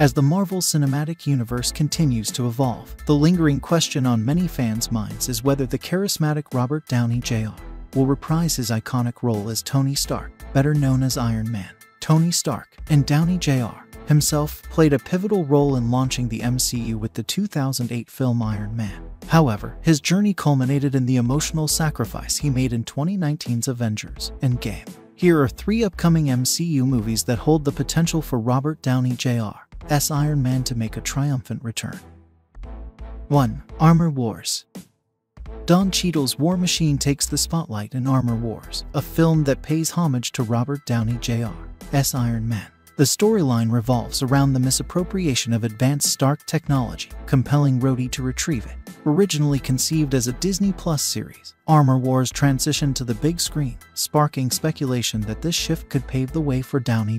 As the Marvel Cinematic Universe continues to evolve, the lingering question on many fans' minds is whether the charismatic Robert Downey Jr. will reprise his iconic role as Tony Stark, better known as Iron Man. Tony Stark and Downey Jr. himself played a pivotal role in launching the MCU with the 2008 film Iron Man. However, his journey culminated in the emotional sacrifice he made in 2019's Avengers Endgame. Here are three upcoming MCU movies that hold the potential for Robert Downey Jr.'s Iron Man to make a triumphant return. 1. Armor Wars Don Cheadle's War Machine takes the spotlight in Armor Wars, a film that pays homage to Robert Downey Jr. Jr.'s Iron Man. The storyline revolves around the misappropriation of advanced Stark technology, compelling Rhodey to retrieve it. Originally conceived as a Disney Plus series, Armor Wars transitioned to the big screen, sparking speculation that this shift could pave the way for Downey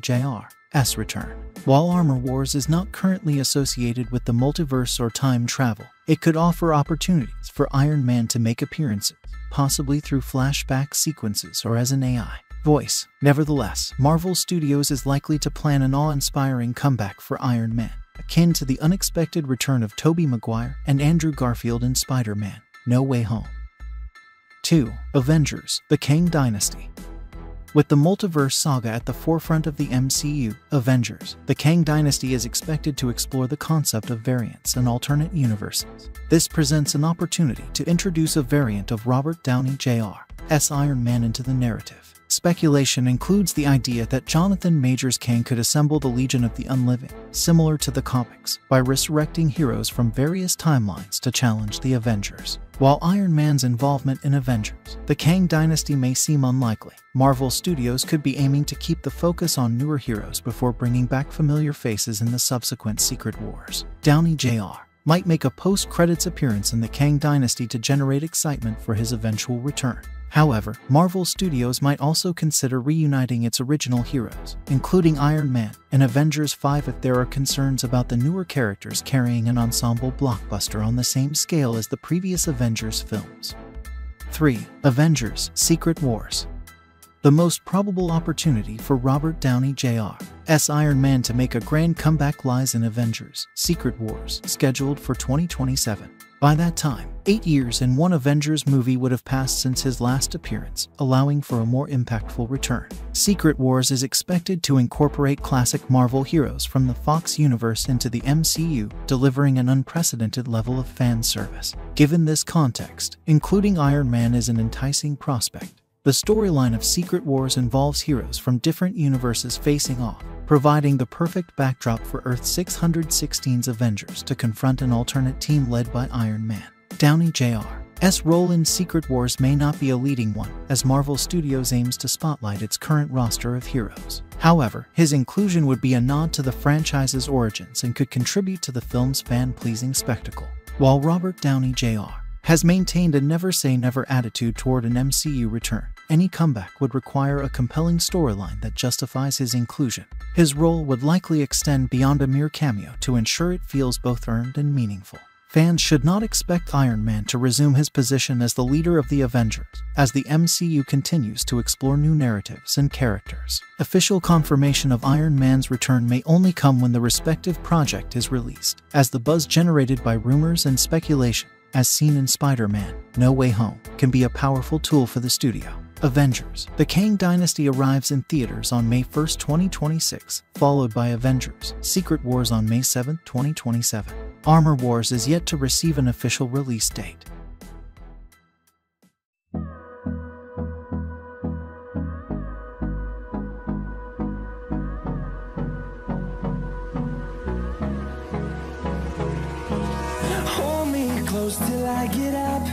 Jr.'s return. While Armor Wars is not currently associated with the multiverse or time travel, it could offer opportunities for Iron Man to make appearances, possibly through flashback sequences or as an AI voice. Nevertheless, Marvel Studios is likely to plan an awe-inspiring comeback for Iron Man akin to the unexpected return of Tobey Maguire and Andrew Garfield in Spider Man No Way Home. 2. Avengers The Kang Dynasty. With the multiverse saga at the forefront of the MCU, Avengers, the Kang Dynasty is expected to explore the concept of variants and alternate universes. This presents an opportunity to introduce a variant of Robert Downey Jr.'s Iron Man into the narrative. Speculation includes the idea that Jonathan Majors Kang could assemble the Legion of the Unliving, similar to the comics, by resurrecting heroes from various timelines to challenge the Avengers. While Iron Man's involvement in Avengers, the Kang dynasty may seem unlikely, Marvel Studios could be aiming to keep the focus on newer heroes before bringing back familiar faces in the subsequent Secret Wars. Downey Jr. might make a post-credits appearance in the Kang dynasty to generate excitement for his eventual return. However, Marvel Studios might also consider reuniting its original heroes, including Iron Man and Avengers 5 if there are concerns about the newer characters carrying an ensemble blockbuster on the same scale as the previous Avengers films. 3. Avengers Secret Wars the most probable opportunity for Robert Downey Jr.'s Iron Man to make a grand comeback lies in Avengers Secret Wars, scheduled for 2027. By that time, eight years and one Avengers movie would have passed since his last appearance, allowing for a more impactful return. Secret Wars is expected to incorporate classic Marvel heroes from the Fox universe into the MCU, delivering an unprecedented level of fan service. Given this context, including Iron Man is an enticing prospect. The storyline of Secret Wars involves heroes from different universes facing off, providing the perfect backdrop for Earth 616's Avengers to confront an alternate team led by Iron Man. Downey Jr.'s role in Secret Wars may not be a leading one, as Marvel Studios aims to spotlight its current roster of heroes. However, his inclusion would be a nod to the franchise's origins and could contribute to the film's fan-pleasing spectacle. While Robert Downey Jr. has maintained a never-say-never attitude toward an MCU return, any comeback would require a compelling storyline that justifies his inclusion. His role would likely extend beyond a mere cameo to ensure it feels both earned and meaningful. Fans should not expect Iron Man to resume his position as the leader of the Avengers, as the MCU continues to explore new narratives and characters. Official confirmation of Iron Man's return may only come when the respective project is released, as the buzz generated by rumors and speculation, as seen in Spider-Man No Way Home, can be a powerful tool for the studio. Avengers The Kang Dynasty arrives in theaters on May 1, 2026, followed by Avengers Secret Wars on May 7, 2027. Armor Wars is yet to receive an official release date. Hold me close till I get up.